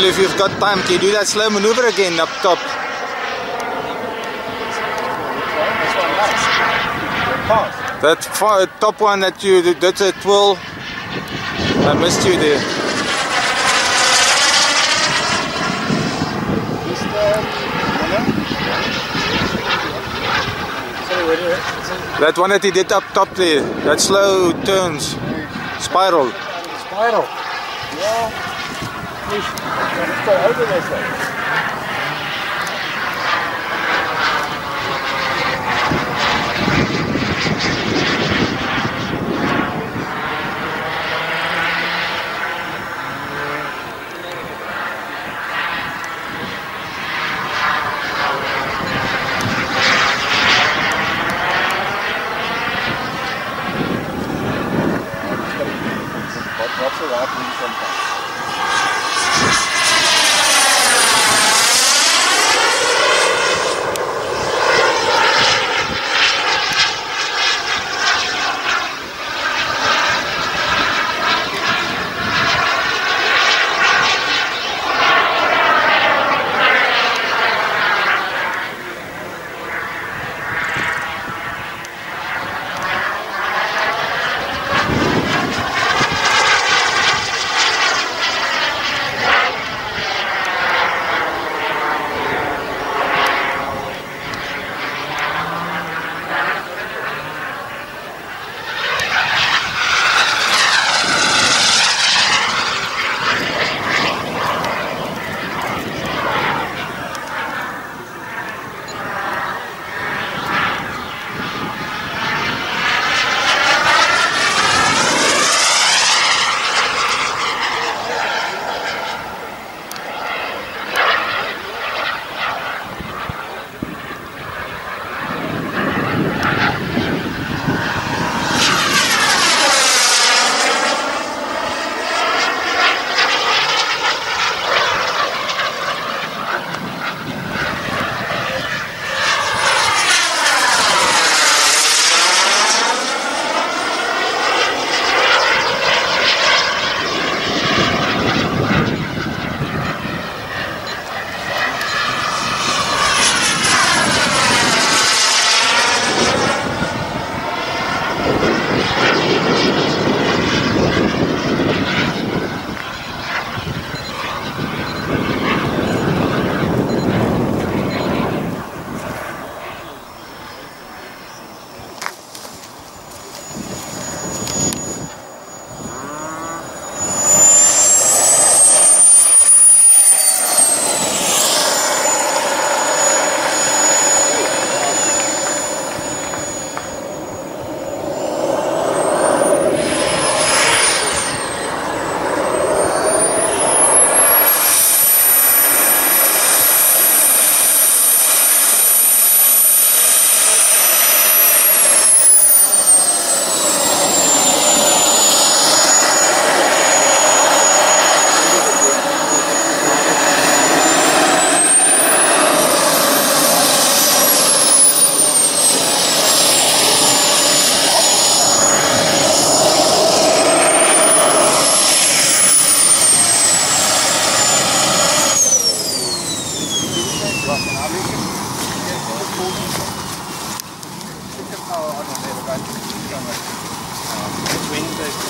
you've got time, can you do that slow maneuver again up top? That far, top one that you, that's a twirl. I missed you there. That one that he did up top there, that slow turns, spiral. Spiral. Ja, nicht. Das ist der Auto besser. What's?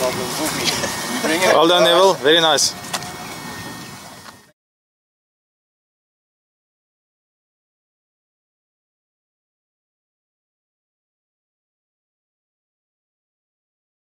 Well done, Neville. Very nice.